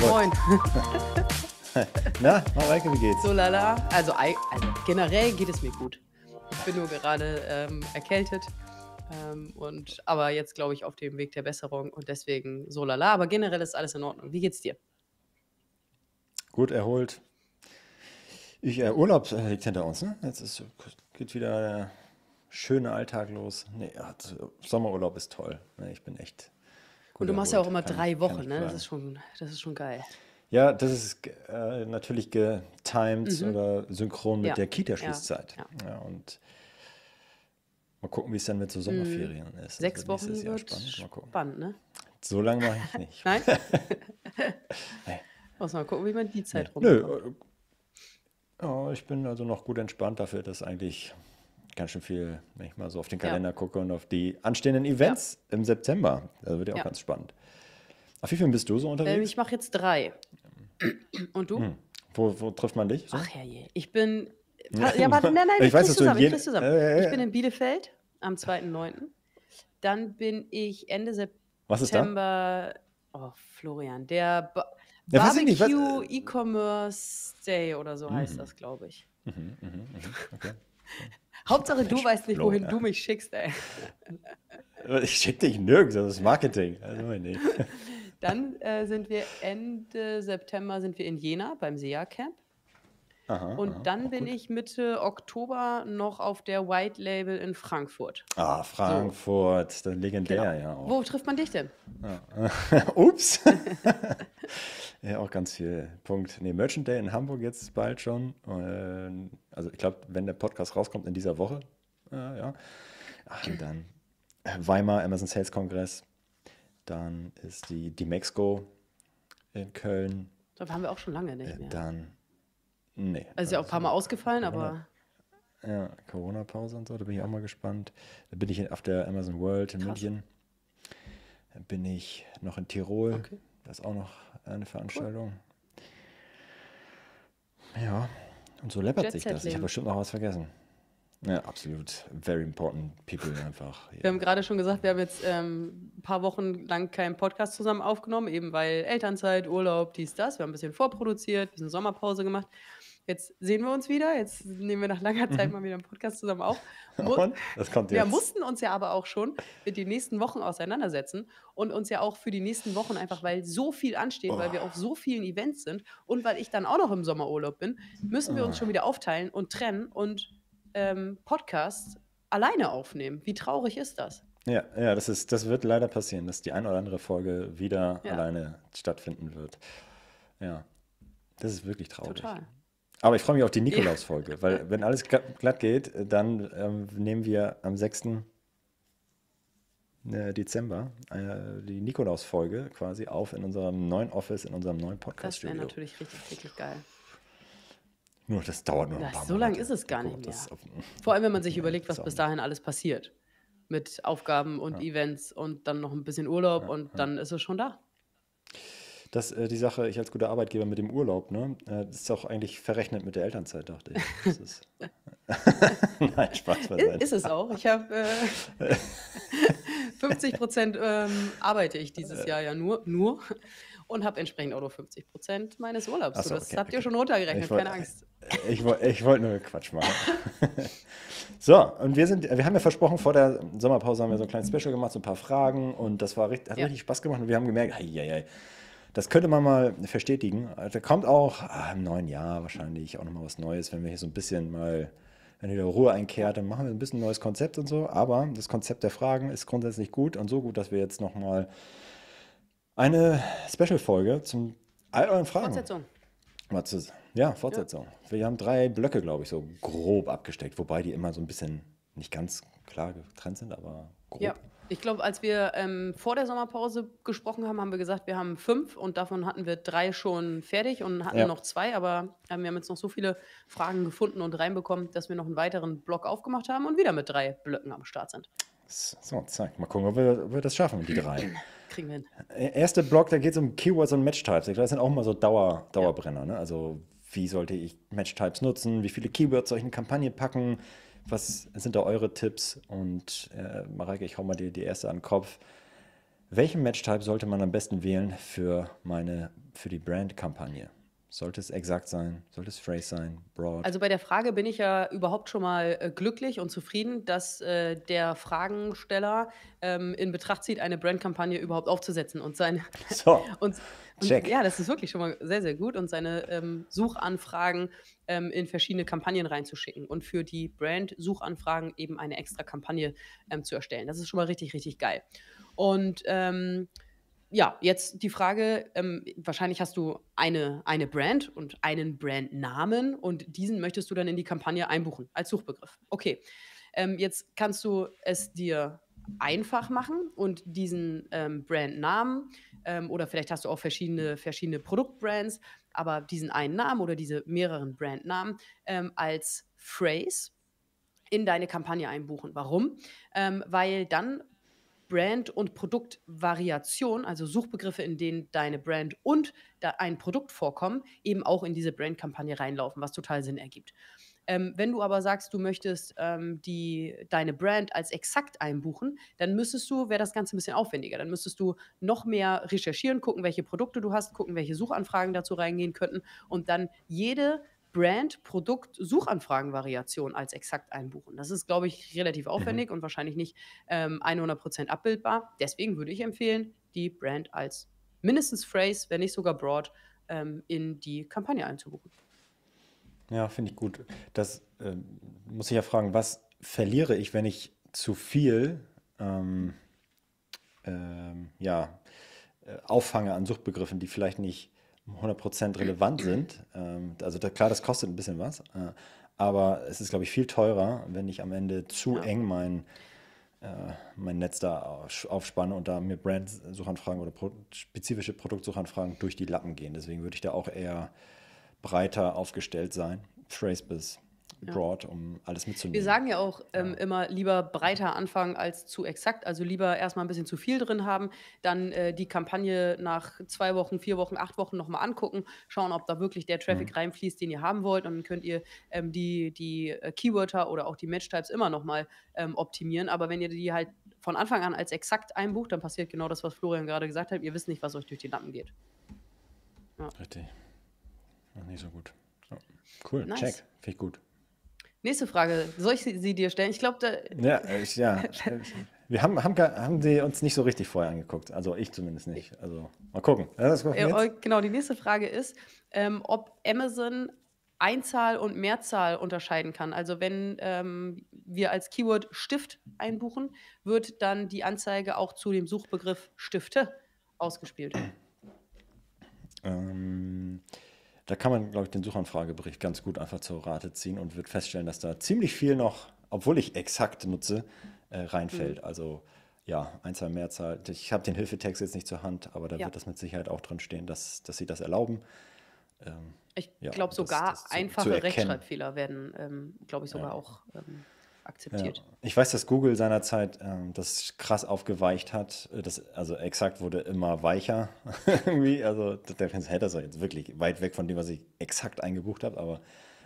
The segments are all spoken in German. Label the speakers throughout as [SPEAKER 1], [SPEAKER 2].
[SPEAKER 1] Moin.
[SPEAKER 2] Na, Mareike, wie geht's?
[SPEAKER 1] So lala. Also, also generell geht es mir gut. Ich bin nur gerade ähm, erkältet. Ähm, und, aber jetzt glaube ich auf dem Weg der Besserung und deswegen so lala. Aber generell ist alles in Ordnung. Wie geht's dir?
[SPEAKER 2] Gut erholt. Ich, äh, Urlaub äh, liegt hinter uns, ne? Jetzt ist, geht wieder der schöne Alltag los. Nee, Sommerurlaub ist toll. Ich bin echt
[SPEAKER 1] Und du machst ja auch immer
[SPEAKER 2] Kann-
[SPEAKER 1] drei Wochen, ne? Das ist schon, das ist schon geil.
[SPEAKER 2] Ja, das ist äh, natürlich getimed oder synchron mit
[SPEAKER 1] Mhm. Ja,
[SPEAKER 2] der Kita-Schließzeit.
[SPEAKER 1] ja,
[SPEAKER 2] Ja, und mal gucken, wie es dann mit so Sommerferien ist. Das
[SPEAKER 1] Mhm. Sechs
[SPEAKER 2] wird
[SPEAKER 1] Wochen
[SPEAKER 2] nächstes Jahr
[SPEAKER 1] wird
[SPEAKER 2] spannend.
[SPEAKER 1] Spannend, ne?
[SPEAKER 2] So lange mache ich nicht.
[SPEAKER 1] Nein?
[SPEAKER 2] Nee.
[SPEAKER 1] Muss mal gucken, wie man die Zeit
[SPEAKER 2] Nö,
[SPEAKER 1] rumkommt.
[SPEAKER 2] äh, ja, ich bin also noch gut entspannt dafür, dass eigentlich ganz schön viel, wenn ich mal so auf den Kalender gucke und auf die anstehenden Events im September. Das wird ja auch
[SPEAKER 1] Ja.
[SPEAKER 2] ganz spannend. Auf wie vielen bist du so
[SPEAKER 1] Ähm,
[SPEAKER 2] unterwegs?
[SPEAKER 1] ich mache jetzt drei. Und du?
[SPEAKER 2] Wo, wo trifft man dich? So?
[SPEAKER 1] Ach herrje, ich bin. Ja, warte, nein, nein,
[SPEAKER 2] Ich
[SPEAKER 1] ich,
[SPEAKER 2] weiß,
[SPEAKER 1] zusammen, ich
[SPEAKER 2] jede-
[SPEAKER 1] krieg's zusammen.
[SPEAKER 2] Ja, ja, ja.
[SPEAKER 1] Ich bin in Bielefeld am 2.9. Dann bin ich Ende
[SPEAKER 2] Was ist da?
[SPEAKER 1] September. Oh, Florian, der ba
[SPEAKER 2] Ja, ich
[SPEAKER 1] Barbecue E-Commerce Day oder so heißt das, glaube ich.
[SPEAKER 2] Mhm, Okay.
[SPEAKER 1] Hauptsache, du weißt nicht, wohin
[SPEAKER 2] Florian.
[SPEAKER 1] du mich schickst, ey.
[SPEAKER 2] Ich schicke dich nirgends, das ist Marketing. Also nicht.
[SPEAKER 1] Dann äh, sind wir Ende September sind wir in Jena beim SEA Camp.
[SPEAKER 2] Aha,
[SPEAKER 1] Und
[SPEAKER 2] aha,
[SPEAKER 1] dann bin
[SPEAKER 2] gut.
[SPEAKER 1] ich Mitte Oktober noch auf der White Label in Frankfurt.
[SPEAKER 2] Ah, Frankfurt, das legendär
[SPEAKER 1] Genau.
[SPEAKER 2] ja auch.
[SPEAKER 1] Wo trifft man dich denn?
[SPEAKER 2] Ups. ja, auch ganz viel. Punkt. Nee, Merchant Day in Hamburg jetzt bald schon. Also ich glaube, wenn der Podcast rauskommt in dieser Woche. Äh, ja. Ach, und dann äh, Weimar Amazon Sales Kongress. Dann ist die, die Mexco in Köln.
[SPEAKER 1] Da waren wir auch schon lange nicht
[SPEAKER 2] Äh,
[SPEAKER 1] mehr.
[SPEAKER 2] Dann. Nee.
[SPEAKER 1] Also ist ja auch ein paar Mal ausgefallen, aber
[SPEAKER 2] Ja, Corona-Pause und so, da bin ich auch mal gespannt. Da bin ich auf der Amazon World in
[SPEAKER 1] Krass.
[SPEAKER 2] München. Dann bin ich noch in Tirol.
[SPEAKER 1] Okay.
[SPEAKER 2] Das ist auch noch eine Veranstaltung. Ja, und so läppert sich das. Ich habe bestimmt noch was vergessen. Ja, absolut. Very important people einfach.
[SPEAKER 1] wir haben gerade schon gesagt, wir haben jetzt ähm, ein paar Wochen lang keinen Podcast zusammen aufgenommen, eben weil Elternzeit, Urlaub, dies, das. Wir haben ein bisschen vorproduziert, ein bisschen Sommerpause gemacht. Jetzt sehen wir uns wieder. Jetzt nehmen wir nach langer Zeit mal wieder einen Podcast zusammen auf.
[SPEAKER 2] Und? Das kommt
[SPEAKER 1] Wir
[SPEAKER 2] jetzt.
[SPEAKER 1] mussten uns ja aber auch schon mit den nächsten Wochen auseinandersetzen und uns ja auch für die nächsten Wochen einfach, weil so viel ansteht, weil wir auf so vielen Events sind und weil ich dann auch noch im Sommerurlaub bin, müssen wir uns schon wieder aufteilen und trennen und ähm, Podcasts alleine aufnehmen. Wie traurig ist das?
[SPEAKER 2] Ja, ja das, ist, das wird leider passieren, dass die eine oder andere Folge wieder
[SPEAKER 1] Ja.
[SPEAKER 2] alleine stattfinden wird. Ja, das ist wirklich traurig.
[SPEAKER 1] Total.
[SPEAKER 2] Aber ich freue mich auf die Nikolaus-Folge, weil wenn alles gla- glatt geht, dann ähm, nehmen wir am 6. äh, Dezember äh, die Nikolaus-Folge quasi auf in unserem neuen Office, in unserem neuen
[SPEAKER 1] Das wäre
[SPEAKER 2] Podcast-Studio.
[SPEAKER 1] natürlich richtig, richtig geil.
[SPEAKER 2] Nur das dauert nur ein
[SPEAKER 1] Das-
[SPEAKER 2] paar
[SPEAKER 1] so lang
[SPEAKER 2] Monate.
[SPEAKER 1] ist es gar nicht
[SPEAKER 2] das
[SPEAKER 1] mehr. Vor allem, wenn man sich überlegt, was bis dahin alles passiert. Mit Aufgaben und Events und dann noch ein bisschen Urlaub und dann ist es schon da.
[SPEAKER 2] Das, äh, die Sache, ich als guter Arbeitgeber mit dem Urlaub, ne, äh, das ist auch eigentlich verrechnet mit der Elternzeit, dachte ich. Ist Nein, Spaß beiseite.
[SPEAKER 1] Ist es auch. Ich habe äh, 50 Prozent ähm, arbeite ich dieses Jahr ja nur, nur und habe entsprechend auch nur 50 Prozent meines Urlaubs.
[SPEAKER 2] So,
[SPEAKER 1] So, das
[SPEAKER 2] okay,
[SPEAKER 1] habt ihr
[SPEAKER 2] okay.
[SPEAKER 1] schon runtergerechnet,
[SPEAKER 2] wollt-
[SPEAKER 1] keine Angst.
[SPEAKER 2] Ich, woll- ich wollte nur Quatsch machen. so, und wir sind, wir haben ja versprochen, vor der Sommerpause haben wir so ein kleines Special gemacht, so ein paar Fragen und das war richtig, hat
[SPEAKER 1] Ja.
[SPEAKER 2] richtig Spaß gemacht und wir haben gemerkt, ei, ei, ei, das könnte man mal verstetigen. Da kommt auch ah, im neuen Jahr wahrscheinlich auch nochmal was Neues, wenn wir hier so ein bisschen mal, wenn wieder Ruhe einkehrt, dann machen wir ein bisschen ein neues Konzept und so. Aber das Konzept der Fragen ist grundsätzlich gut und so gut, dass wir jetzt nochmal eine Special-Folge zum all euren Fragen
[SPEAKER 1] Fortsetzung.
[SPEAKER 2] Ja, Fortsetzung. Wir haben drei Blöcke, glaube ich, so grob abgesteckt, wobei die immer so ein bisschen nicht ganz klar getrennt sind, aber grob.
[SPEAKER 1] Ja, ich glaube, als wir ähm, vor der Sommerpause gesprochen haben, haben wir gesagt, wir haben fünf und davon hatten wir drei schon fertig und hatten
[SPEAKER 2] Ja.
[SPEAKER 1] noch zwei, aber ähm, wir haben jetzt noch so viele Fragen gefunden und reinbekommen, dass wir noch einen weiteren Block aufgemacht haben und wieder mit drei Blöcken am Start sind.
[SPEAKER 2] So, zack. Mal gucken, ob wir, ob wir das schaffen, die drei.
[SPEAKER 1] Kriegen wir hin.
[SPEAKER 2] Äh, Erster Block, da geht es um Keywords und Match-Types. Das sind auch mal so Dauer, Dauerbrenner. Ne? Also, wie sollte ich Match-Types nutzen? Wie viele Keywords soll ich in eine Kampagne packen? Was sind da eure Tipps? Und äh, Mareike, ich hau mal die, die erste an den Kopf. Welchen Matchtype sollte man am besten wählen für meine, für die Brand-Kampagne? Sollte es exakt sein? Sollte es phrase sein? Broad?
[SPEAKER 1] Also bei der Frage bin ich ja überhaupt schon mal äh, glücklich und zufrieden, dass äh, der Fragensteller ähm, in Betracht zieht, eine Brandkampagne überhaupt aufzusetzen und seine
[SPEAKER 2] so,
[SPEAKER 1] und, und
[SPEAKER 2] check.
[SPEAKER 1] ja, das ist wirklich schon mal sehr, sehr gut und seine ähm, Suchanfragen ähm, in verschiedene Kampagnen reinzuschicken und für die Brand-Suchanfragen eben eine extra Kampagne ähm, zu erstellen. Das ist schon mal richtig, richtig geil. Und ähm, ja, jetzt die Frage, ähm, wahrscheinlich hast du eine, eine Brand und einen Brandnamen und diesen möchtest du dann in die Kampagne einbuchen als Suchbegriff. Okay, ähm, jetzt kannst du es dir einfach machen und diesen ähm, Brandnamen ähm, oder vielleicht hast du auch verschiedene, verschiedene Produktbrands, aber diesen einen Namen oder diese mehreren Brandnamen ähm, als Phrase in deine Kampagne einbuchen. Warum? Ähm, weil dann Brand- und Produktvariation, also Suchbegriffe, in denen deine Brand und ein Produkt vorkommen, eben auch in diese Brandkampagne reinlaufen, was total Sinn ergibt. Ähm, wenn du aber sagst, du möchtest ähm, die, deine Brand als exakt einbuchen, dann müsstest du, wäre das Ganze ein bisschen aufwendiger. Dann müsstest du noch mehr recherchieren, gucken, welche Produkte du hast, gucken, welche Suchanfragen dazu reingehen könnten und dann jede Brand, Produkt, Suchanfragenvariation als exakt einbuchen. Das ist, glaube ich, relativ
[SPEAKER 2] Mhm.
[SPEAKER 1] aufwendig und wahrscheinlich nicht ähm, 100% abbildbar. Deswegen würde ich empfehlen, die Brand als mindestens Phrase, wenn nicht sogar Broad, ähm, in die Kampagne einzubuchen.
[SPEAKER 2] Ja, finde ich gut. Das ähm, muss ich ja fragen, was verliere ich, wenn ich zu viel ähm, ähm, ja, äh, auffange an Suchbegriffen, die vielleicht nicht 100% relevant sind. Ähm, also da, klar, das kostet ein bisschen was, äh, aber es ist, glaube ich, viel teurer, wenn ich am Ende zu
[SPEAKER 1] Ja.
[SPEAKER 2] eng mein, äh, mein Netz da auf- aufspanne und da mir Brand-Suchanfragen oder pro spezifische Produktsuchanfragen durch die Lappen gehen. Deswegen würde ich da auch eher breiter aufgestellt sein, Phrase bis
[SPEAKER 1] Ja.
[SPEAKER 2] Broad, um alles
[SPEAKER 1] Wir
[SPEAKER 2] mitzunehmen.
[SPEAKER 1] sagen ja auch ähm, immer lieber breiter anfangen als zu exakt. Also lieber erstmal ein bisschen zu viel drin haben, dann äh, die Kampagne nach zwei Wochen, vier Wochen, acht Wochen nochmal angucken, schauen, ob da wirklich der Traffic
[SPEAKER 2] Mhm.
[SPEAKER 1] reinfließt, den ihr haben wollt. Und dann könnt ihr ähm, die, die äh, Keywörter oder auch die Matchtypes immer nochmal ähm, optimieren. Aber wenn ihr die halt von Anfang an als exakt einbucht, dann passiert genau das, was Florian gerade gesagt hat. Ihr wisst nicht, was euch durch die Lappen geht.
[SPEAKER 2] Richtig. Noch nicht so gut. Ja. Cool,
[SPEAKER 1] Nice.
[SPEAKER 2] check. Finde ich gut.
[SPEAKER 1] Nächste Frage. Soll ich sie, sie dir stellen? Ich glaube, da,
[SPEAKER 2] Ja, ich, ja. Wir haben, haben, haben sie uns nicht so richtig vorher angeguckt. Also ich zumindest nicht. Also mal gucken. Ja,
[SPEAKER 1] Äh, eu- genau, die nächste Frage ist, ähm, ob Amazon Einzahl und Mehrzahl unterscheiden kann. Also wenn ähm, wir als Keyword Stift einbuchen, wird dann die Anzeige auch zu dem Suchbegriff Stifte ausgespielt.
[SPEAKER 2] Ähm, da kann man, glaube ich, den Suchanfragebericht ganz gut einfach zur Rate ziehen und wird feststellen, dass da ziemlich viel noch, obwohl ich exakt nutze, äh, reinfällt.
[SPEAKER 1] Mhm.
[SPEAKER 2] Also ja, Einzahl, Mehrzahl. Ich habe den Hilfetext jetzt nicht zur Hand, aber da
[SPEAKER 1] Ja.
[SPEAKER 2] wird das mit Sicherheit auch drin stehen, dass, dass sie das erlauben. Ähm,
[SPEAKER 1] Ich
[SPEAKER 2] Ja,
[SPEAKER 1] glaube
[SPEAKER 2] das-
[SPEAKER 1] sogar
[SPEAKER 2] das zu
[SPEAKER 1] einfache. Rechtschreibfehler werden, ähm, glaube ich, sogar
[SPEAKER 2] Ja.
[SPEAKER 1] auch ähm,
[SPEAKER 2] Ja.
[SPEAKER 1] akzeptiert.
[SPEAKER 2] Ich weiß, dass Google seinerzeit ähm, das krass aufgeweicht hat. Das, also exakt wurde immer weicher irgendwie. Also der Fans hätte das doch jetzt wirklich weit weg von dem, was ich exakt eingebucht habe. Aber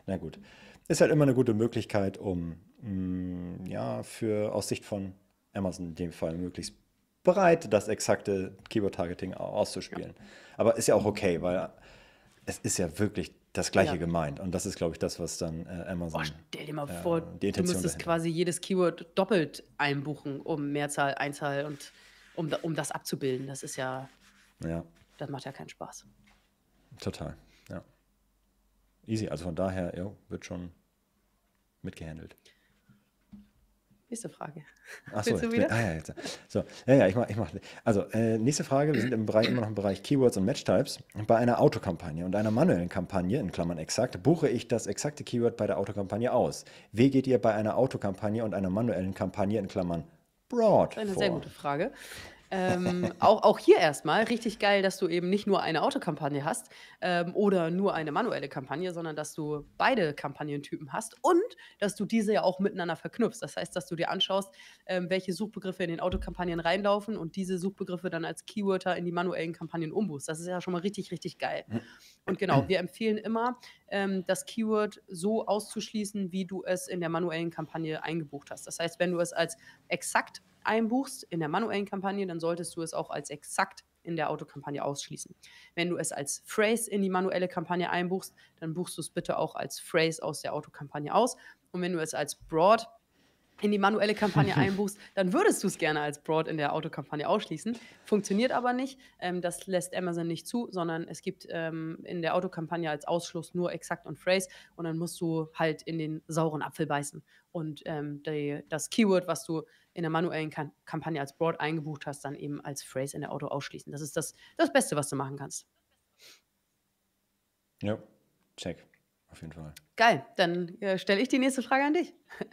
[SPEAKER 2] na gut. Ist halt immer eine gute Möglichkeit, um mh, ja für aus Sicht von Amazon in dem Fall möglichst bereit das exakte Keyword-Targeting au- auszuspielen. Aber ist ja auch okay, weil es ist ja wirklich das Gleiche
[SPEAKER 1] Ja.
[SPEAKER 2] gemeint. Und das ist, glaube ich, das, was dann äh, Amazon.
[SPEAKER 1] Boah, stell dir mal
[SPEAKER 2] äh,
[SPEAKER 1] vor, du müsstest
[SPEAKER 2] dahinter.
[SPEAKER 1] quasi jedes Keyword doppelt einbuchen, um Mehrzahl, Einzahl und um, um das abzubilden. Das ist ja,
[SPEAKER 2] Ja.
[SPEAKER 1] das macht ja keinen Spaß.
[SPEAKER 2] Total, ja. Easy, also von daher, ja, wird schon mitgehandelt.
[SPEAKER 1] Nächste Frage. Du
[SPEAKER 2] jetzt,
[SPEAKER 1] wieder?
[SPEAKER 2] ah, ja, jetzt. So, ja, ja, ich mach, ich mach. Also, äh, nächste Frage, wir sind im Bereich, immer noch im Bereich Keywords und Matchtypes. Bei einer Autokampagne und einer manuellen Kampagne, in Klammern exakt, buche ich das exakte Keyword bei der Autokampagne aus. Wie geht ihr bei einer Autokampagne und einer manuellen Kampagne, in Klammern broad,
[SPEAKER 1] Eine
[SPEAKER 2] vor?
[SPEAKER 1] sehr gute Frage. Ähm, auch, auch hier erstmal richtig geil, dass du eben nicht nur eine Autokampagne hast ähm, oder nur eine manuelle Kampagne, sondern dass du beide Kampagnentypen hast und dass du diese ja auch miteinander verknüpfst. Das heißt, dass du dir anschaust, ähm, welche Suchbegriffe in den Autokampagnen reinlaufen und diese Suchbegriffe dann als Keywörter in die manuellen Kampagnen umbuchst. Das ist ja schon mal richtig, richtig geil. Und genau, wir empfehlen immer, ähm, das Keyword so auszuschließen, wie du es in der manuellen Kampagne eingebucht hast. Das heißt, wenn du es als exakt einbuchst in der manuellen Kampagne, dann solltest du es auch als exakt in der Autokampagne ausschließen. Wenn du es als Phrase in die manuelle Kampagne einbuchst, dann buchst du es bitte auch als Phrase aus der Autokampagne aus. Und wenn du es als Broad in die manuelle Kampagne einbuchst, dann würdest du es gerne als Broad in der Autokampagne ausschließen. Funktioniert aber nicht. Ähm, das lässt Amazon nicht zu, sondern es gibt ähm, in der Autokampagne als Ausschluss nur exakt und Phrase und dann musst du halt in den sauren Apfel beißen. Und ähm, die, das Keyword, was du in der manuellen Kam Kampagne als Broad eingebucht hast, dann eben als Phrase in der Auto ausschließen. Das ist das, das Beste, was du machen kannst.
[SPEAKER 2] Ja, check auf jeden Fall.
[SPEAKER 1] Geil, dann äh, stelle ich die nächste Frage an dich.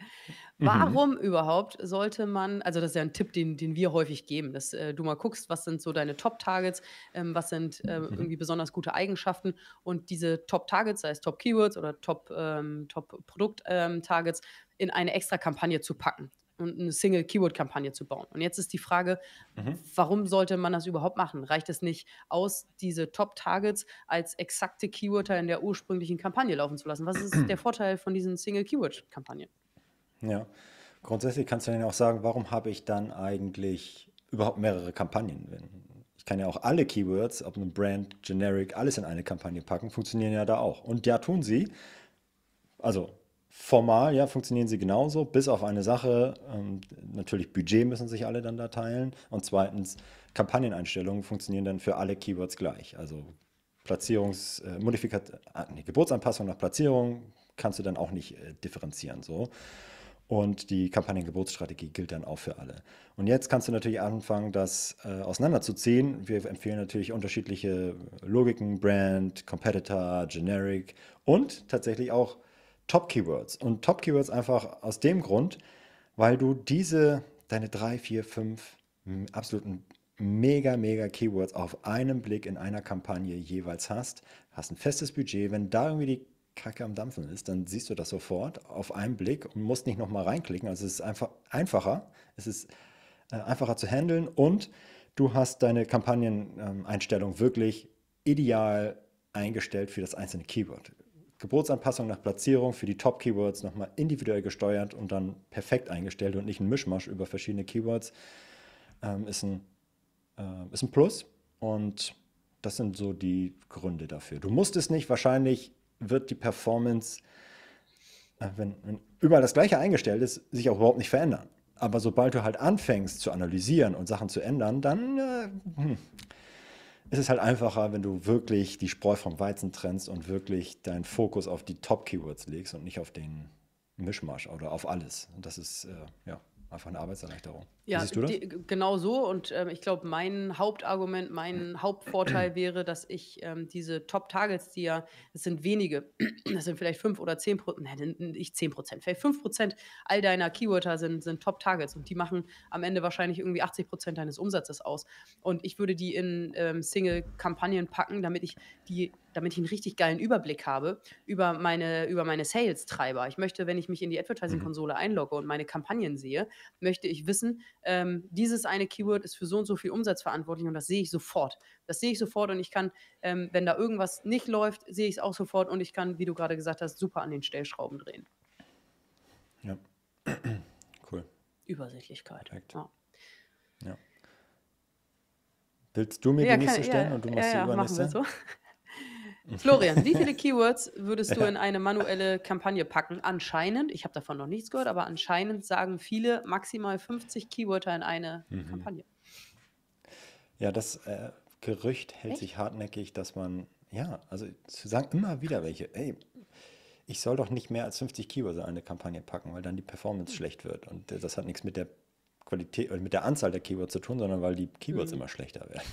[SPEAKER 1] Mhm. Warum überhaupt sollte man, also das ist ja ein Tipp, den, den wir häufig geben, dass äh, du mal guckst, was sind so deine Top-Targets, ähm, was sind äh, mhm. irgendwie besonders gute Eigenschaften und diese Top-Targets, sei es Top-Keywords oder Top-Produkt-Targets, ähm, ähm, in eine extra Kampagne zu packen und eine Single-Keyword-Kampagne zu bauen. Und jetzt ist die Frage, mhm. warum sollte man das überhaupt machen? Reicht es nicht aus, diese Top-Targets als exakte Keywörter in der ursprünglichen Kampagne laufen zu lassen? Was ist der Vorteil von diesen Single-Keyword-Kampagnen?
[SPEAKER 2] Ja, grundsätzlich kannst du dann auch sagen, warum habe ich dann eigentlich überhaupt mehrere Kampagnen? Ich kann ja auch alle Keywords, ob ein Brand, Generic, alles in eine Kampagne packen, funktionieren ja da auch. Und ja, tun sie. Also Formal, ja, funktionieren sie genauso, bis auf eine Sache. Ähm, natürlich Budget müssen sich alle dann da teilen. Und zweitens, Kampagneneinstellungen funktionieren dann für alle Keywords gleich. Also Platzierungs-, äh, Modifikat äh, nee, Geburtsanpassung nach Platzierung kannst du dann auch nicht äh, differenzieren. So. Und die Kampagnengeburtsstrategie gilt dann auch für alle. Und jetzt kannst du natürlich anfangen, das äh, auseinanderzuziehen. Wir empfehlen natürlich unterschiedliche Logiken, Brand, Competitor, Generic und tatsächlich auch Top-Keywords. Und Top-Keywords einfach aus dem Grund, weil du diese, deine drei, vier, fünf absoluten mega, mega Keywords auf einen Blick in einer Kampagne jeweils hast, hast ein festes Budget. Wenn da irgendwie die Kacke am Dampfen ist, dann siehst du das sofort auf einen Blick und musst nicht nochmal reinklicken. Also es ist einfach einfacher. Es ist äh, einfacher zu handeln und du hast deine Kampagneneinstellung wirklich ideal eingestellt für das einzelne Keyword. Geburtsanpassung nach Platzierung für die Top-Keywords nochmal individuell gesteuert und dann perfekt eingestellt und nicht ein Mischmasch über verschiedene Keywords, ähm, ist, ein, äh, ist ein Plus. Und das sind so die Gründe dafür. Du musst es nicht, wahrscheinlich wird die Performance, äh, wenn, wenn überall das gleiche eingestellt ist, sich auch überhaupt nicht verändern. Aber sobald du halt anfängst zu analysieren und Sachen zu ändern, dann äh, hm, ist es halt einfacher, wenn du wirklich die Spreu vom Weizen trennst und wirklich deinen Fokus auf die Top-Keywords legst und nicht auf den Mischmasch oder auf alles. Und das ist, äh, ja, Einfach eine Arbeitserleichterung.
[SPEAKER 1] Ja? Die, genau so. Und ähm, ich glaube, mein Hauptargument, mein Hauptvorteil wäre, dass ich ähm, diese Top-Targets, die ja, das sind wenige, das sind vielleicht fünf oder zehn Prozent, nein, nicht zehn Prozent, vielleicht fünf Prozent all deiner Keywörter sind, sind Top-Targets und die machen am Ende wahrscheinlich irgendwie 80 Prozent deines Umsatzes aus. Und ich würde die in ähm, Single-Kampagnen packen, damit ich die damit ich einen richtig geilen Überblick habe über meine, über meine Sales-Treiber. Ich möchte, wenn ich mich in die Advertising-Konsole mhm. einlogge und meine Kampagnen sehe, möchte ich wissen, ähm, dieses eine Keyword ist für so und so viel Umsatz verantwortlich und das sehe ich sofort. Das sehe ich sofort und ich kann, ähm, wenn da irgendwas nicht läuft, sehe ich es auch sofort und ich kann, wie du gerade gesagt hast, super an den Stellschrauben drehen.
[SPEAKER 2] Ja. cool.
[SPEAKER 1] Übersichtlichkeit.
[SPEAKER 2] Perfekt. Ja. ja. Willst du mir ja, die nächste kann, stellen
[SPEAKER 1] ja,
[SPEAKER 2] und du
[SPEAKER 1] machst die übernächste? Machen wir so. Florian, wie viele Keywords würdest du in eine manuelle Kampagne packen? Anscheinend, ich habe davon noch nichts gehört, aber anscheinend sagen viele maximal 50 Keywörter in eine mhm. Kampagne.
[SPEAKER 2] Ja, das äh, Gerücht hält Echt? sich hartnäckig, dass man, ja, also zu sagen immer wieder welche, ey, ich soll doch nicht mehr als 50 Keywords in eine Kampagne packen, weil dann die Performance mhm. schlecht wird. Und das hat nichts mit der Qualität, mit der Anzahl der Keywords zu tun, sondern weil die Keywords mhm. immer schlechter werden.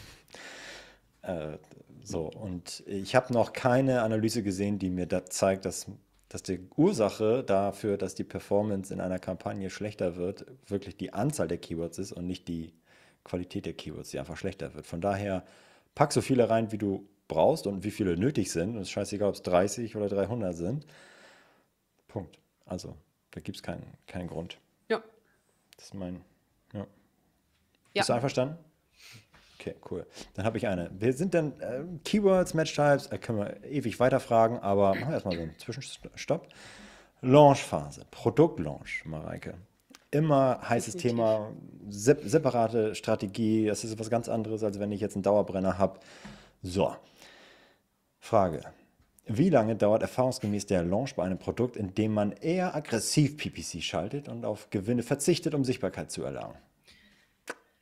[SPEAKER 2] Äh, so, und ich habe noch keine Analyse gesehen, die mir da zeigt, dass, dass die Ursache dafür, dass die Performance in einer Kampagne schlechter wird, wirklich die Anzahl der Keywords ist und nicht die Qualität der Keywords, die einfach schlechter wird. Von daher pack so viele rein, wie du brauchst und wie viele nötig sind. Und es ist scheißegal, ob es 30 oder 300 sind. Punkt. Also, da gibt es keinen, keinen Grund.
[SPEAKER 1] Ja.
[SPEAKER 2] Das ist mein. Ja. ja. Bist du einverstanden? Okay, cool. Dann habe ich eine. Wir sind dann äh, Keywords, Match-Types, äh, können wir ewig weiterfragen, aber machen wir erstmal so einen Zwischenstopp. Launchphase, Produktlaunch, Mareike. Immer heißes Thema, sep separate Strategie. Das ist was ganz anderes, als wenn ich jetzt einen Dauerbrenner habe. So, Frage. Wie lange dauert erfahrungsgemäß der Launch bei einem Produkt, in dem man eher aggressiv PPC schaltet und auf Gewinne verzichtet, um Sichtbarkeit zu erlangen?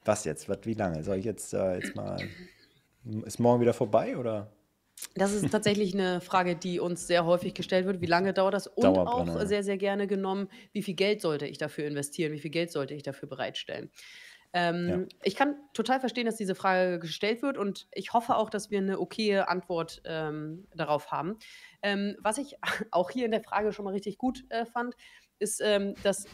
[SPEAKER 2] Was jetzt? Was, wie lange? Soll ich jetzt, äh, jetzt mal. Ist morgen wieder vorbei oder?
[SPEAKER 1] Das ist tatsächlich eine Frage, die uns sehr häufig gestellt wird. Wie lange dauert das? Und auch sehr, sehr gerne genommen, wie viel Geld sollte ich dafür investieren? Wie viel Geld sollte ich dafür bereitstellen? Ähm, ja. Ich kann total verstehen, dass diese Frage gestellt wird und ich hoffe auch, dass wir eine okaye Antwort ähm, darauf haben. Ähm, was ich auch hier in der Frage schon mal richtig gut äh, fand, ist, ähm, dass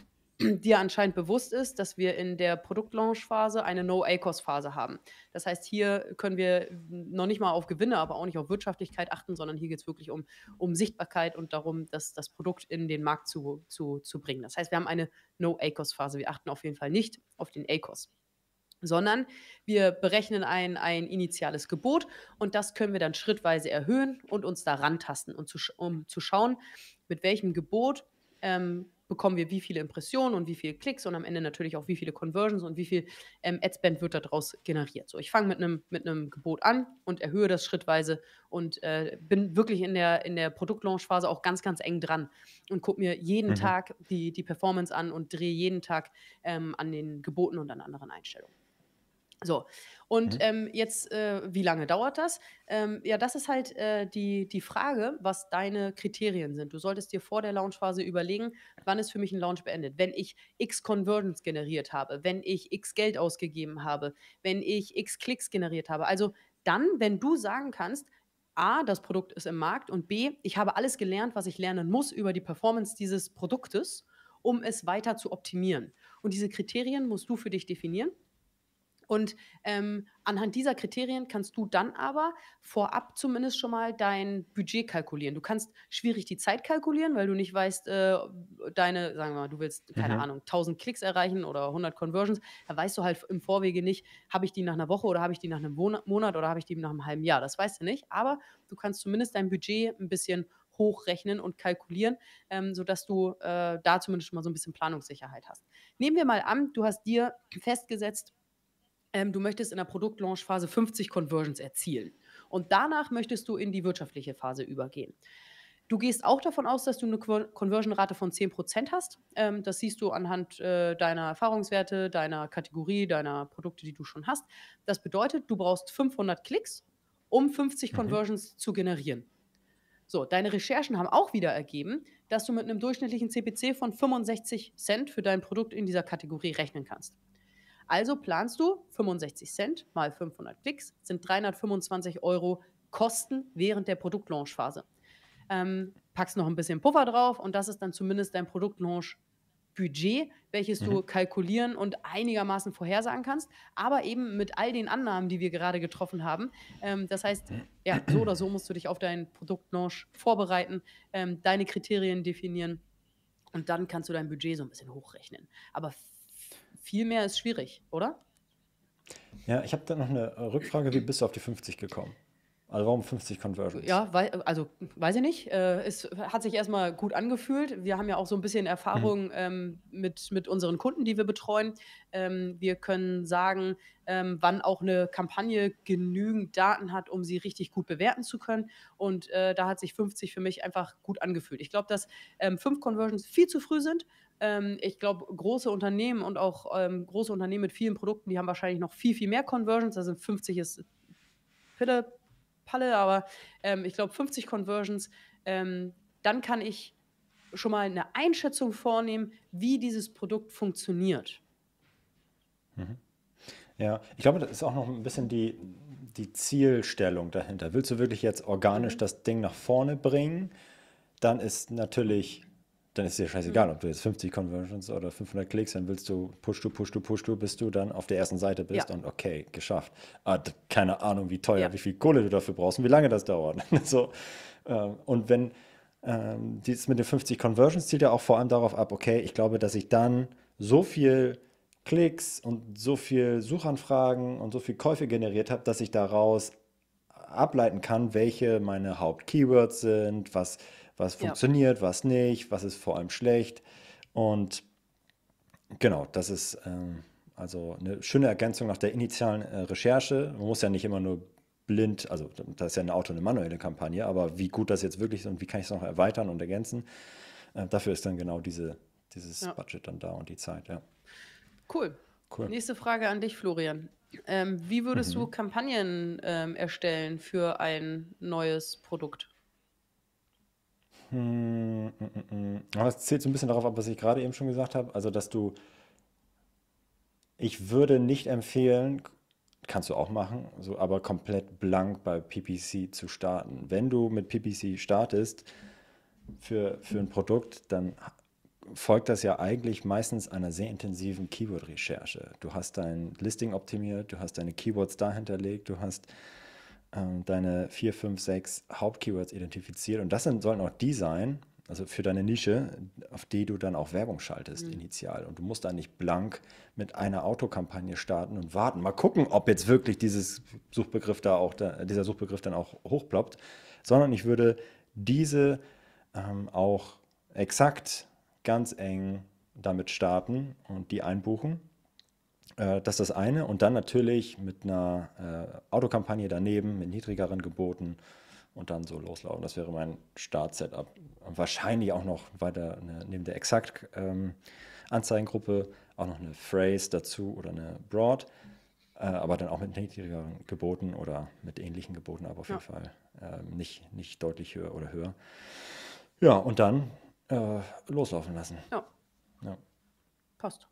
[SPEAKER 1] dir anscheinend bewusst ist, dass wir in der Produktlaunch-Phase eine No-ACOS-Phase haben. Das heißt, hier können wir noch nicht mal auf Gewinne, aber auch nicht auf Wirtschaftlichkeit achten, sondern hier geht es wirklich um, um Sichtbarkeit und darum, dass das Produkt in den Markt zu, zu, zu bringen. Das heißt, wir haben eine No-ACOS-Phase. Wir achten auf jeden Fall nicht auf den ACOS sondern wir berechnen ein, ein initiales Gebot und das können wir dann schrittweise erhöhen und uns da rantasten, und zu, um zu schauen, mit welchem Gebot ähm, bekommen wir wie viele Impressionen und wie viele Klicks und am Ende natürlich auch wie viele Conversions und wie viel ähm, Adspend wird daraus generiert. So, ich fange mit einem mit Gebot an und erhöhe das schrittweise und äh, bin wirklich in der, in der Produktlaunch-Phase auch ganz, ganz eng dran und gucke mir jeden mhm. Tag die, die Performance an und drehe jeden Tag ähm, an den Geboten und an anderen Einstellungen. So, und mhm. ähm, jetzt, äh, wie lange dauert das? Ähm, ja, das ist halt äh, die, die Frage, was deine Kriterien sind. Du solltest dir vor der Launchphase überlegen, wann ist für mich ein Launch beendet. Wenn ich x Conversions generiert habe, wenn ich x Geld ausgegeben habe, wenn ich x Klicks generiert habe. Also dann, wenn du sagen kannst, A, das Produkt ist im Markt und B, ich habe alles gelernt, was ich lernen muss über die Performance dieses Produktes, um es weiter zu optimieren. Und diese Kriterien musst du für dich definieren. Und ähm, anhand dieser Kriterien kannst du dann aber vorab zumindest schon mal dein Budget kalkulieren. Du kannst schwierig die Zeit kalkulieren, weil du nicht weißt, äh, deine, sagen wir mal, du willst, keine mhm. Ahnung, 1000 Klicks erreichen oder 100 Conversions. Da weißt du halt im Vorwege nicht, habe ich die nach einer Woche oder habe ich die nach einem Monat oder habe ich die nach einem halben Jahr. Das weißt du nicht. Aber du kannst zumindest dein Budget ein bisschen hochrechnen und kalkulieren, ähm, sodass du äh, da zumindest schon mal so ein bisschen Planungssicherheit hast. Nehmen wir mal an, du hast dir festgesetzt, ähm, du möchtest in der Produktlaunchphase 50 Conversions erzielen. Und danach möchtest du in die wirtschaftliche Phase übergehen. Du gehst auch davon aus, dass du eine Conversion-Rate von 10% hast. Ähm, das siehst du anhand äh, deiner Erfahrungswerte, deiner Kategorie, deiner Produkte, die du schon hast. Das bedeutet, du brauchst 500 Klicks, um 50 mhm. Conversions zu generieren. So, deine Recherchen haben auch wieder ergeben, dass du mit einem durchschnittlichen CPC von 65 Cent für dein Produkt in dieser Kategorie rechnen kannst. Also planst du 65 Cent mal 500 Klicks sind 325 Euro Kosten während der Produktlaunchphase. Ähm, packst noch ein bisschen Puffer drauf und das ist dann zumindest dein Produktlaunch Budget, welches mhm. du kalkulieren und einigermaßen vorhersagen kannst, aber eben mit all den Annahmen, die wir gerade getroffen haben. Ähm, das heißt, ja, so oder so musst du dich auf deinen Produktlaunch vorbereiten, ähm, deine Kriterien definieren und dann kannst du dein Budget so ein bisschen hochrechnen. Aber viel mehr ist schwierig, oder?
[SPEAKER 2] Ja, ich habe da noch eine Rückfrage. Wie bist du auf die 50 gekommen? Also warum 50 Conversions?
[SPEAKER 1] Ja, weil, also weiß ich nicht. Äh, es hat sich erstmal gut angefühlt. Wir haben ja auch so ein bisschen Erfahrung mhm. ähm, mit, mit unseren Kunden, die wir betreuen. Ähm, wir können sagen, ähm, wann auch eine Kampagne genügend Daten hat, um sie richtig gut bewerten zu können. Und äh, da hat sich 50 für mich einfach gut angefühlt. Ich glaube, dass ähm, fünf Conversions viel zu früh sind. Ähm, ich glaube, große Unternehmen und auch ähm, große Unternehmen mit vielen Produkten, die haben wahrscheinlich noch viel, viel mehr Conversions. Also 50 ist Pille, Palle, aber ähm, ich glaube 50 Conversions. Ähm, dann kann ich schon mal eine Einschätzung vornehmen, wie dieses Produkt funktioniert.
[SPEAKER 2] Mhm. Ja, ich glaube, das ist auch noch ein bisschen die, die Zielstellung dahinter. Willst du wirklich jetzt organisch mhm. das Ding nach vorne bringen? Dann ist natürlich dann ist dir scheißegal, mhm. ob du jetzt 50 Conversions oder 500 Klicks, dann willst du, push du, push du, push du, bis du dann auf der ersten Seite bist ja. und okay, geschafft. Ah, keine Ahnung, wie teuer, ja. wie viel Kohle du dafür brauchst und wie lange das dauert. so, äh, und wenn ähm, dies mit den 50 Conversions zielt ja auch vor allem darauf ab, okay, ich glaube, dass ich dann so viel Klicks und so viel Suchanfragen und so viel Käufe generiert habe, dass ich daraus ableiten kann, welche meine Haupt-Keywords sind, was was funktioniert, ja. was nicht, was ist vor allem schlecht. Und genau, das ist, ähm, Also eine schöne Ergänzung nach der initialen äh, Recherche. Man muss ja nicht immer nur blind, also das ist ja eine Auto- eine manuelle Kampagne, aber wie gut das jetzt wirklich ist und wie kann ich es noch erweitern und ergänzen, äh, dafür ist dann genau diese, dieses ja. Budget dann da und die Zeit, ja.
[SPEAKER 1] Cool. cool. Nächste Frage an dich, Florian. Ähm, wie würdest mhm. du Kampagnen ähm, erstellen für ein neues Produkt?
[SPEAKER 2] Hm, mm, mm, mm. Aber zählt so ein bisschen darauf ab, was ich gerade eben schon gesagt habe. Also, dass du, ich würde nicht empfehlen, kannst du auch machen, so, aber komplett blank bei PPC zu starten. Wenn du mit PPC startest für, für ein Produkt, dann folgt das ja eigentlich meistens einer sehr intensiven Keyword-Recherche. Du hast dein Listing optimiert, du hast deine Keywords dahinterlegt, du hast ähm, deine vier, fünf, sechs Hauptkeywords identifiziert und das sind, sollen auch die sein, also für deine Nische, auf die du dann auch Werbung schaltest mhm. initial. Und du musst da nicht blank mit einer Autokampagne starten und warten. Mal gucken, ob jetzt wirklich dieses Suchbegriff da auch, da, dieser Suchbegriff dann auch hochploppt, sondern ich würde diese ähm, auch exakt ganz eng damit starten und die einbuchen das ist das eine. Und dann natürlich mit einer äh, Autokampagne daneben, mit niedrigeren Geboten und dann so loslaufen. Das wäre mein Start-Setup. Wahrscheinlich auch noch weiter eine, neben der Exakt-Anzeigengruppe ähm, auch noch eine Phrase dazu oder eine Broad. Äh, aber dann auch mit niedrigeren Geboten oder mit ähnlichen Geboten, aber auf jeden Fall äh, nicht, nicht deutlich höher oder höher. Ja, und dann äh, loslaufen lassen.
[SPEAKER 1] Ja. ja. Passt.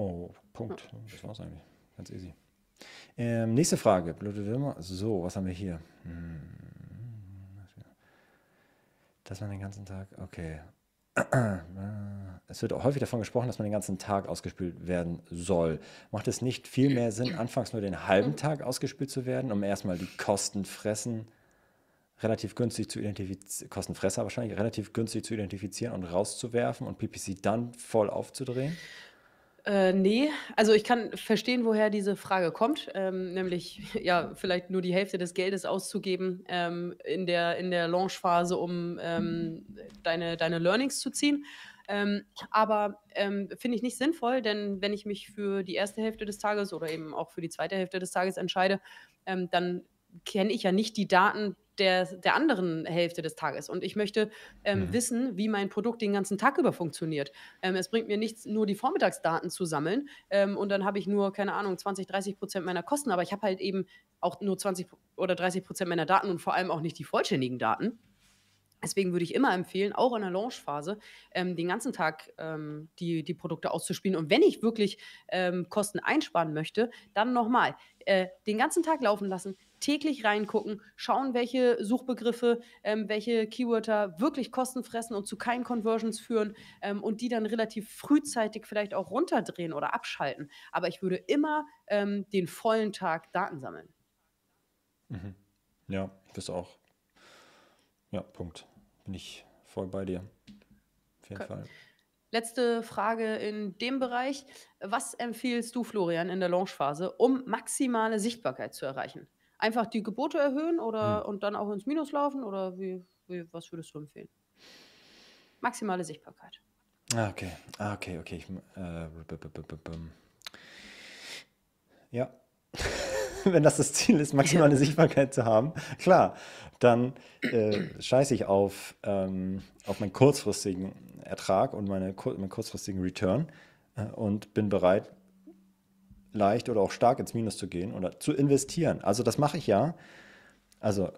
[SPEAKER 2] Oh, Punkt. Ja. Das war's eigentlich. Ganz easy. Ähm, nächste Frage. Blöde Würmer. So, was haben wir hier? Hm. Dass man den ganzen Tag. Okay. Es wird auch häufig davon gesprochen, dass man den ganzen Tag ausgespült werden soll. Macht es nicht viel mehr Sinn, anfangs nur den halben Tag ausgespült zu werden, um erstmal die Kosten fressen relativ günstig zu identifizieren, Kostenfresser wahrscheinlich, relativ günstig zu identifizieren und rauszuwerfen und PPC dann voll aufzudrehen?
[SPEAKER 1] Äh, ne, also ich kann verstehen, woher diese Frage kommt, ähm, nämlich ja, vielleicht nur die Hälfte des Geldes auszugeben ähm, in der, in der Launchphase, um ähm, deine, deine Learnings zu ziehen. Ähm, aber ähm, finde ich nicht sinnvoll, denn wenn ich mich für die erste Hälfte des Tages oder eben auch für die zweite Hälfte des Tages entscheide, ähm, dann kenne ich ja nicht die Daten der, der anderen Hälfte des Tages. Und ich möchte ähm, mhm. wissen, wie mein Produkt den ganzen Tag über funktioniert. Ähm, es bringt mir nichts, nur die Vormittagsdaten zu sammeln ähm, und dann habe ich nur, keine Ahnung, 20, 30 Prozent meiner Kosten, aber ich habe halt eben auch nur 20 oder 30 Prozent meiner Daten und vor allem auch nicht die vollständigen Daten. Deswegen würde ich immer empfehlen, auch in der Launchphase, ähm, den ganzen Tag ähm, die, die Produkte auszuspielen. Und wenn ich wirklich ähm, Kosten einsparen möchte, dann nochmal äh, den ganzen Tag laufen lassen, täglich reingucken, schauen, welche Suchbegriffe, ähm, welche Keywörter wirklich Kosten fressen und zu keinen Conversions führen ähm, und die dann relativ frühzeitig vielleicht auch runterdrehen oder abschalten. Aber ich würde immer ähm, den vollen Tag Daten sammeln.
[SPEAKER 2] Mhm. Ja, das auch. Ja, Punkt. Bin ich voll bei dir. Auf jeden okay. Fall.
[SPEAKER 1] Letzte Frage in dem Bereich. Was empfiehlst du, Florian, in der Launchphase, um maximale Sichtbarkeit zu erreichen? Einfach die Gebote erhöhen oder hm. und dann auch ins Minus laufen oder wie, wie, was würdest du empfehlen? Maximale Sichtbarkeit.
[SPEAKER 2] Ah, okay. Ah, okay, okay. Ich, äh, ja. Wenn das das Ziel ist, maximale Sichtbarkeit zu haben, klar, dann äh, scheiße ich auf, ähm, auf meinen kurzfristigen Ertrag und meine, meinen kurzfristigen Return äh, und bin bereit, leicht oder auch stark ins Minus zu gehen oder zu investieren. Also das mache ich ja. Also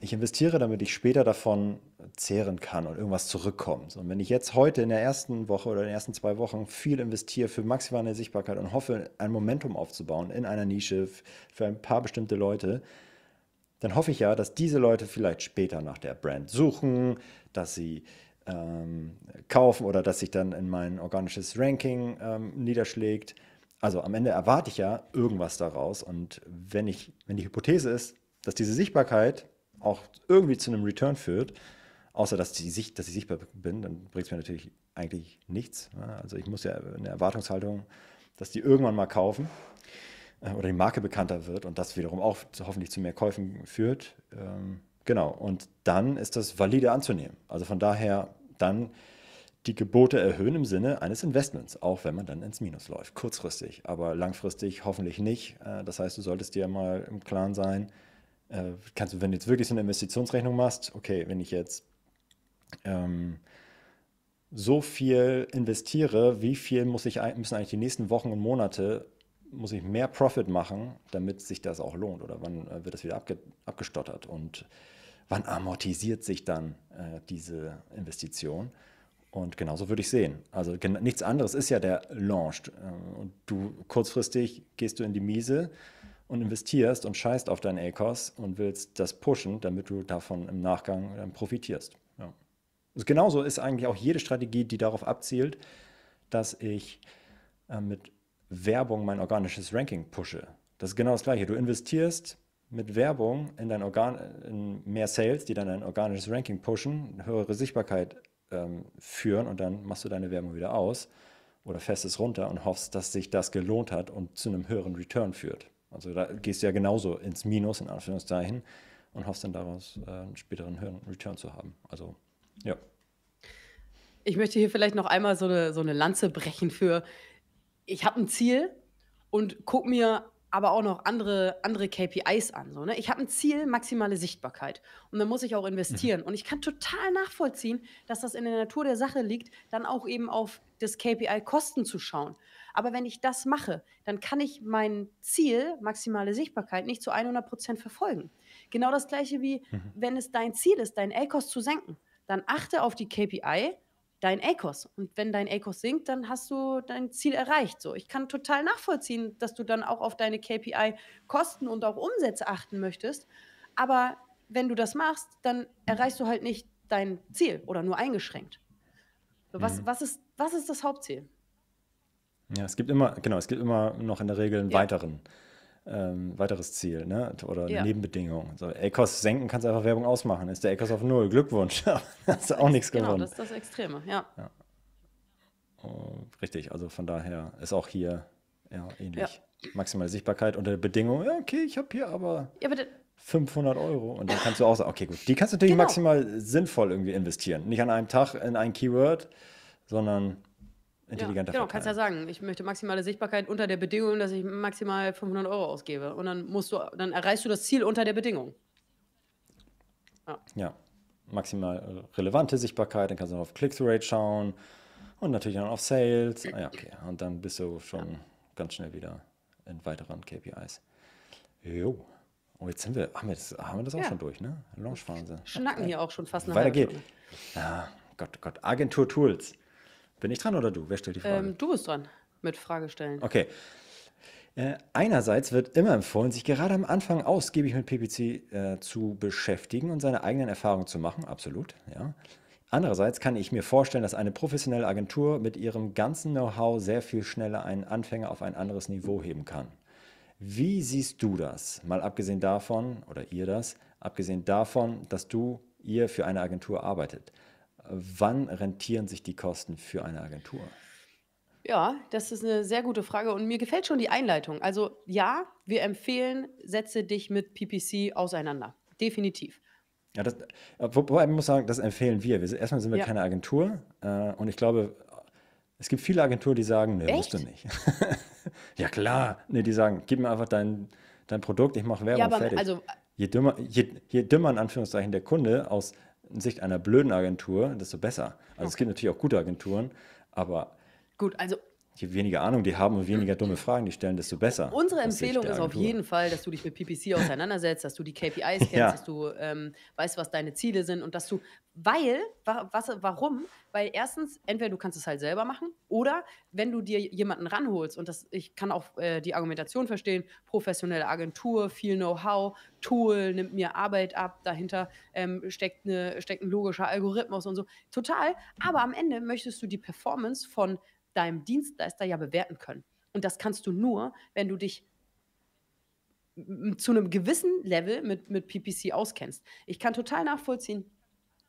[SPEAKER 2] ich investiere, damit ich später davon zehren kann und irgendwas zurückkommt. Und wenn ich jetzt heute in der ersten Woche oder in den ersten zwei Wochen viel investiere für maximale Sichtbarkeit und hoffe, ein Momentum aufzubauen in einer Nische für ein paar bestimmte Leute, dann hoffe ich ja, dass diese Leute vielleicht später nach der Brand suchen, dass sie ähm, kaufen oder dass sich dann in mein organisches Ranking ähm, niederschlägt also am Ende erwarte ich ja irgendwas daraus. Und wenn, ich, wenn die Hypothese ist, dass diese Sichtbarkeit auch irgendwie zu einem Return führt, außer dass, die Sicht, dass ich sichtbar bin, dann bringt es mir natürlich eigentlich nichts. Also ich muss ja eine Erwartungshaltung, dass die irgendwann mal kaufen äh, oder die Marke bekannter wird und das wiederum auch hoffentlich zu mehr Käufen führt. Ähm, genau, und dann ist das valide anzunehmen. Also von daher dann die Gebote erhöhen im Sinne eines Investments, auch wenn man dann ins Minus läuft, kurzfristig, aber langfristig hoffentlich nicht. Äh, das heißt, du solltest dir mal im Klaren sein, äh, kannst du, wenn du jetzt wirklich so eine Investitionsrechnung machst, okay, wenn ich jetzt ähm, so viel investiere, wie viel muss ich, müssen eigentlich die nächsten Wochen und Monate, muss ich mehr Profit machen, damit sich das auch lohnt? Oder wann äh, wird das wieder abge, abgestottert? Und wann amortisiert sich dann äh, diese Investition? Und genauso würde ich sehen. Also nichts anderes ist ja der Launch. Äh, und du kurzfristig gehst du in die Miese und investierst und scheißt auf deinen ACOS und willst das pushen, damit du davon im Nachgang dann profitierst. Ja. Also genauso ist eigentlich auch jede Strategie, die darauf abzielt, dass ich äh, mit Werbung mein organisches Ranking pushe. Das ist genau das Gleiche. Du investierst mit Werbung in, dein Organ in mehr Sales, die dann dein organisches Ranking pushen, höhere Sichtbarkeit ähm, führen und dann machst du deine Werbung wieder aus oder fährst es runter und hoffst, dass sich das gelohnt hat und zu einem höheren Return führt. Also da gehst du ja genauso ins Minus, in Anführungszeichen, und hoffst dann daraus äh, einen späteren höheren Return zu haben. Also, ja.
[SPEAKER 1] Ich möchte hier vielleicht noch einmal so eine, so eine Lanze brechen für, ich habe ein Ziel und gucke mir aber auch noch andere, andere KPIs an. So, ne? Ich habe ein Ziel, maximale Sichtbarkeit. Und dann muss ich auch investieren. Mhm. Und ich kann total nachvollziehen, dass das in der Natur der Sache liegt, dann auch eben auf das KPI Kosten zu schauen. Aber wenn ich das mache, dann kann ich mein Ziel, maximale Sichtbarkeit, nicht zu 100 Prozent verfolgen. Genau das gleiche wie, mhm. wenn es dein Ziel ist, deinen A-Kost zu senken. Dann achte auf die KPI dein ACOS. Und wenn dein ACOS sinkt, dann hast du dein Ziel erreicht. So, ich kann total nachvollziehen, dass du dann auch auf deine KPI Kosten und auch Umsätze achten möchtest. Aber wenn du das machst, dann erreichst du halt nicht dein Ziel oder nur eingeschränkt. So, was, mhm. was, ist, was ist das Hauptziel?
[SPEAKER 2] Ja, es gibt immer, genau, es gibt immer noch in der Regel einen ja. weiteren ähm, weiteres Ziel ne? oder eine ja. Nebenbedingung. So, ACOS senken kannst du einfach Werbung ausmachen. Ist der ACOS auf Null. Glückwunsch. hast du auch nichts genau, gewonnen.
[SPEAKER 1] Genau, das ist das Extreme, ja. ja.
[SPEAKER 2] Oh, richtig, also von daher ist auch hier ja, ähnlich. Ja. Maximale Sichtbarkeit unter der Bedingung, ja, okay, ich habe hier aber, aber 500 Euro. Und dann kannst du auch sagen, okay, gut, die kannst du natürlich genau. maximal sinnvoll irgendwie investieren. Nicht an einem Tag in ein Keyword, sondern intelligenter
[SPEAKER 1] ja, Genau, kannst ja sagen, ich möchte maximale Sichtbarkeit unter der Bedingung, dass ich maximal 500 Euro ausgebe. Und dann musst du, dann erreichst du das Ziel unter der Bedingung.
[SPEAKER 2] Ja. ja. Maximal relevante Sichtbarkeit, dann kannst du noch auf Click-Through-Rate schauen und natürlich dann auf Sales. Ah, ja, okay. Und dann bist du schon ja. ganz schnell wieder in weiteren KPIs. Jo. Oh, jetzt sind wir, haben wir das, haben wir das auch ja. schon durch, ne? Launchphase.
[SPEAKER 1] Schnacken hier auch schon fast
[SPEAKER 2] eine Weiter geht. Ah, Gott, Gott. Agentur-Tools. Bin ich dran oder du? Wer stellt die Frage? Ähm,
[SPEAKER 1] du bist dran mit Fragestellen.
[SPEAKER 2] Okay. Äh, einerseits wird immer empfohlen, sich gerade am Anfang ausgiebig mit PPC äh, zu beschäftigen und seine eigenen Erfahrungen zu machen. Absolut, ja. Andererseits kann ich mir vorstellen, dass eine professionelle Agentur mit ihrem ganzen Know-how sehr viel schneller einen Anfänger auf ein anderes Niveau heben kann. Wie siehst du das? Mal abgesehen davon, oder ihr das, abgesehen davon, dass du, ihr für eine Agentur arbeitet. Wann rentieren sich die Kosten für eine Agentur?
[SPEAKER 1] Ja, das ist eine sehr gute Frage und mir gefällt schon die Einleitung. Also ja, wir empfehlen, setze dich mit PPC auseinander. Definitiv.
[SPEAKER 2] Ja, das, wobei ich muss sagen, das empfehlen wir. wir erstmal sind wir ja. keine Agentur äh, und ich glaube, es gibt viele Agenturen, die sagen, nee, musst du nicht. ja klar, nee, die sagen, gib mir einfach dein, dein Produkt, ich mache Werbung, ja, aber, fertig. Also, je, dümmer, je, je dümmer in Anführungszeichen der Kunde aus Sicht einer blöden Agentur, desto besser. Also okay. es gibt natürlich auch gute Agenturen, aber
[SPEAKER 1] gut, also
[SPEAKER 2] je weniger Ahnung die haben und weniger dumme Fragen die stellen, desto besser.
[SPEAKER 1] Unsere Empfehlung ist auf jeden Fall, dass du dich mit PPC auseinandersetzt, dass du die KPIs kennst, ja. dass du ähm, weißt, was deine Ziele sind und dass du, weil, was, warum? Weil erstens, entweder du kannst es halt selber machen oder wenn du dir jemanden ranholst und das, ich kann auch äh, die Argumentation verstehen, professionelle Agentur, viel Know-how, Tool, nimmt mir Arbeit ab, dahinter ähm, steckt, eine, steckt ein logischer Algorithmus und so, total, aber am Ende möchtest du die Performance von deinem Dienstleister ja bewerten können. Und das kannst du nur, wenn du dich zu einem gewissen Level mit, mit PPC auskennst. Ich kann total nachvollziehen,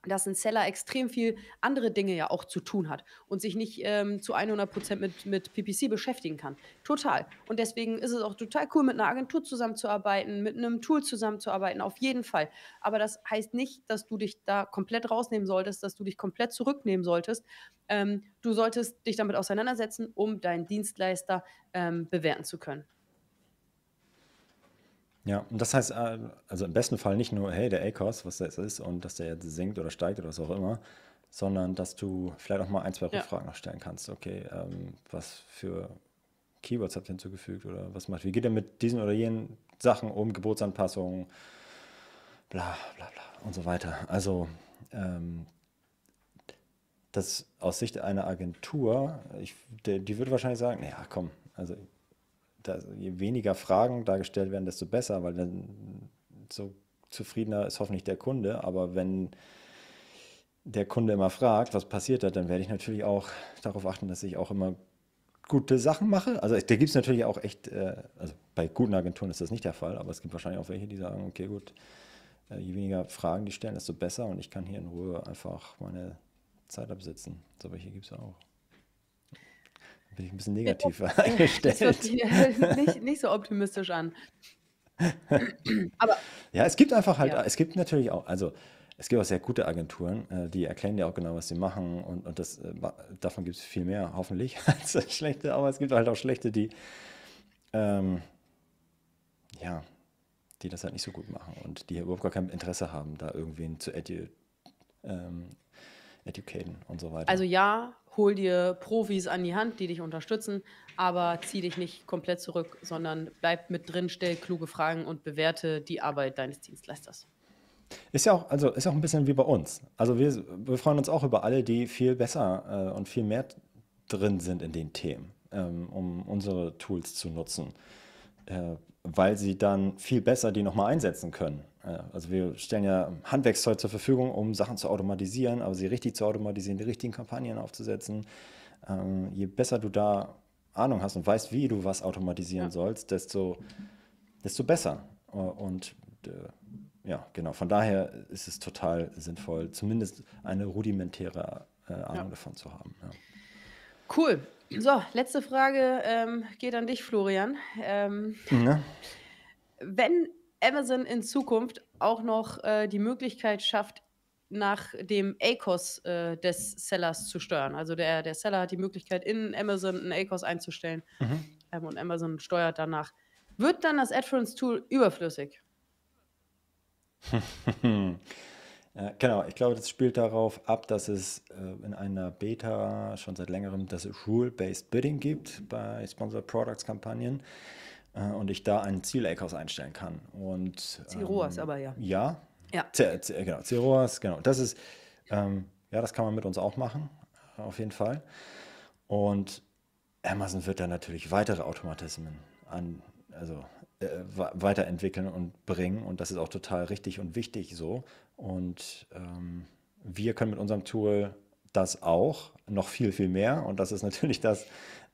[SPEAKER 1] dass ein Seller extrem viel andere Dinge ja auch zu tun hat und sich nicht ähm, zu 100% mit, mit PPC beschäftigen kann. Total. Und deswegen ist es auch total cool, mit einer Agentur zusammenzuarbeiten, mit einem Tool zusammenzuarbeiten, auf jeden Fall. Aber das heißt nicht, dass du dich da komplett rausnehmen solltest, dass du dich komplett zurücknehmen solltest. Ähm, du solltest dich damit auseinandersetzen, um deinen Dienstleister ähm, bewerten zu können.
[SPEAKER 2] Ja, und das heißt, äh, also im besten Fall nicht nur, hey, der ACOS, was das ist und dass der jetzt sinkt oder steigt oder was auch immer, sondern dass du vielleicht auch mal ein, zwei
[SPEAKER 1] Ja.
[SPEAKER 2] Rückfragen noch stellen kannst. Okay, ähm, was für Keywords habt ihr hinzugefügt oder was macht, wie geht ihr mit diesen oder jenen Sachen um, Geburtsanpassungen, bla bla bla und so weiter. Also ähm, das aus Sicht einer Agentur, ich, die, die würde wahrscheinlich sagen, naja, komm, also da, je weniger Fragen dargestellt werden, desto besser, weil dann so zufriedener ist hoffentlich der Kunde. Aber wenn der Kunde immer fragt, was passiert da, dann werde ich natürlich auch darauf achten, dass ich auch immer gute Sachen mache. Also da gibt es natürlich auch echt, äh, also bei guten Agenturen ist das nicht der Fall, aber es gibt wahrscheinlich auch welche, die sagen, okay, gut, äh, je weniger Fragen die stellen, desto besser und ich kann hier in Ruhe einfach meine Zeit absitzen. So welche gibt es auch. Bin ich ein bisschen negativ
[SPEAKER 1] Das hört
[SPEAKER 2] eingestellt.
[SPEAKER 1] sich nicht, nicht so optimistisch an. Aber
[SPEAKER 2] Ja, es gibt einfach halt,
[SPEAKER 1] ja,
[SPEAKER 2] es gibt natürlich auch, also es gibt auch sehr gute Agenturen, äh, die erklären dir auch genau, was sie machen und, und das, äh, davon gibt es viel mehr, hoffentlich, als schlechte, aber es gibt halt auch schlechte, die, ähm, ja, die das halt nicht so gut machen und die überhaupt gar kein Interesse haben, da irgendwen zu edu ähm, educaten und so weiter.
[SPEAKER 1] also ja, hol dir Profis an die Hand, die dich unterstützen, aber zieh dich nicht komplett zurück, sondern bleib mit drin, stell kluge Fragen und bewerte die Arbeit deines Dienstleisters.
[SPEAKER 2] Ist ja auch, also ist auch ein bisschen wie bei uns. Also wir, wir freuen uns auch über alle, die viel besser äh, und viel mehr drin sind in den Themen, ähm, um unsere Tools zu nutzen, äh, weil sie dann viel besser die nochmal einsetzen können. Äh, also wir stellen ja Handwerkszeug zur Verfügung, um Sachen zu automatisieren, aber sie richtig zu automatisieren, die richtigen Kampagnen aufzusetzen. Ähm, je besser du da Ahnung hast und weißt, wie du was automatisieren
[SPEAKER 1] Ja.
[SPEAKER 2] sollst, desto, desto besser. Äh, Und äh, ja, genau. Von daher ist es total sinnvoll, zumindest eine rudimentäre äh,
[SPEAKER 1] Ja.
[SPEAKER 2] Ahnung davon zu haben. Ja.
[SPEAKER 1] Cool. So, letzte Frage ähm, geht an dich, Florian. Ähm,
[SPEAKER 2] Ne?
[SPEAKER 1] wenn Amazon in Zukunft auch noch äh, die Möglichkeit schafft, nach dem ACOS äh, des Sellers zu steuern. Also der, der Seller hat die Möglichkeit, in Amazon einen ACOS einzustellen
[SPEAKER 2] Mhm.
[SPEAKER 1] ähm, und Amazon steuert danach. Wird dann das Adference-Tool überflüssig?
[SPEAKER 2] Ja, genau, ich glaube, das spielt darauf ab, dass es äh, in einer Beta schon seit längerem das Rule-Based Bidding gibt bei Sponsored Products Kampagnen äh, und ich da einen Ziel-ACOS einstellen kann. Und
[SPEAKER 1] Ziroas
[SPEAKER 2] ähm,
[SPEAKER 1] aber ja.
[SPEAKER 2] ja,
[SPEAKER 1] Ja.
[SPEAKER 2] C C genau, CROAS, genau. Das ist, ähm, ja, das kann man mit uns auch machen, auf jeden Fall. Und Amazon wird da natürlich weitere Automatismen an, also äh, weiterentwickeln und bringen. Und das ist auch total richtig und wichtig so. Und ähm, wir können mit unserem Tool das auch, noch viel, viel mehr. Und das ist natürlich das,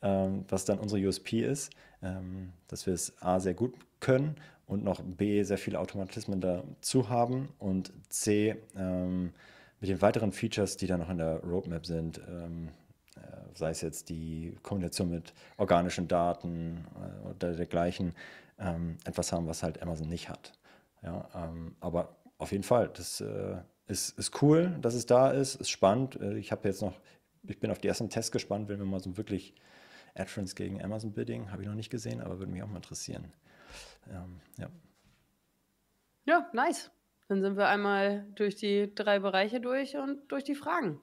[SPEAKER 2] ähm, was dann unsere USP ist, ähm, dass wir es A sehr gut können und noch B sehr viele Automatismen dazu haben und C ähm, mit den weiteren Features, die da noch in der Roadmap sind, ähm, äh, sei es jetzt die Kombination mit organischen Daten äh, oder dergleichen, ähm, etwas haben, was halt Amazon nicht hat. Ja, ähm, aber auf jeden Fall, das äh, ist, ist cool, dass es da ist, ist spannend. Äh, ich habe jetzt noch, ich bin auf die ersten Tests gespannt, wenn wir mal so wirklich AdFriends gegen Amazon Bidding, habe ich noch nicht gesehen, aber würde mich auch mal interessieren. Ähm, ja.
[SPEAKER 1] Ja, nice. Dann sind wir einmal durch die drei Bereiche durch und durch die Fragen.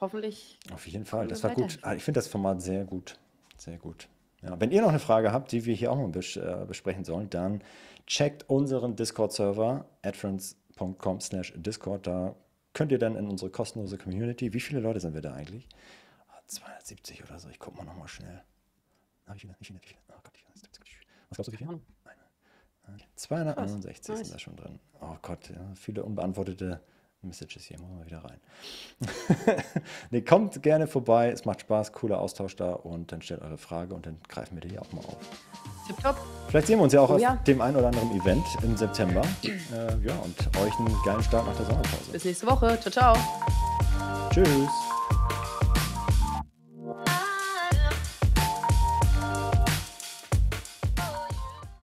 [SPEAKER 1] Hoffentlich.
[SPEAKER 2] Auf jeden Fall, das war gut. Ah, Ich finde das Format sehr gut. Sehr gut. Ja, wenn ihr noch eine Frage habt, die wir hier auch mal bes äh, besprechen sollen, dann checkt unseren Discord-Server adfriends.com slash Discord. Da könnt ihr dann in unsere kostenlose Community, wie viele Leute sind wir da eigentlich? Ah, 270 oder so, ich gucke mal nochmal schnell. Ah, wie viele, wie viele, wie viele? Oh Gott, ich weiß, was glaubst du, wie viele? 261
[SPEAKER 1] Nice.
[SPEAKER 2] sind da schon drin. Oh Gott, ja, viele unbeantwortete Messages hier, machen wir wieder rein. nee, kommt gerne vorbei, es macht Spaß, cooler Austausch da und dann stellt eure Frage und dann greifen wir die hier auch mal auf.
[SPEAKER 1] Tipptopp.
[SPEAKER 2] Vielleicht sehen wir uns ja auch
[SPEAKER 1] Oh
[SPEAKER 2] auf
[SPEAKER 1] ja.
[SPEAKER 2] dem einen oder anderen Event im September. äh, ja, und euch einen geilen Start nach der Sommerpause.
[SPEAKER 1] Bis nächste Woche. Ciao, ciao.
[SPEAKER 2] Tschüss.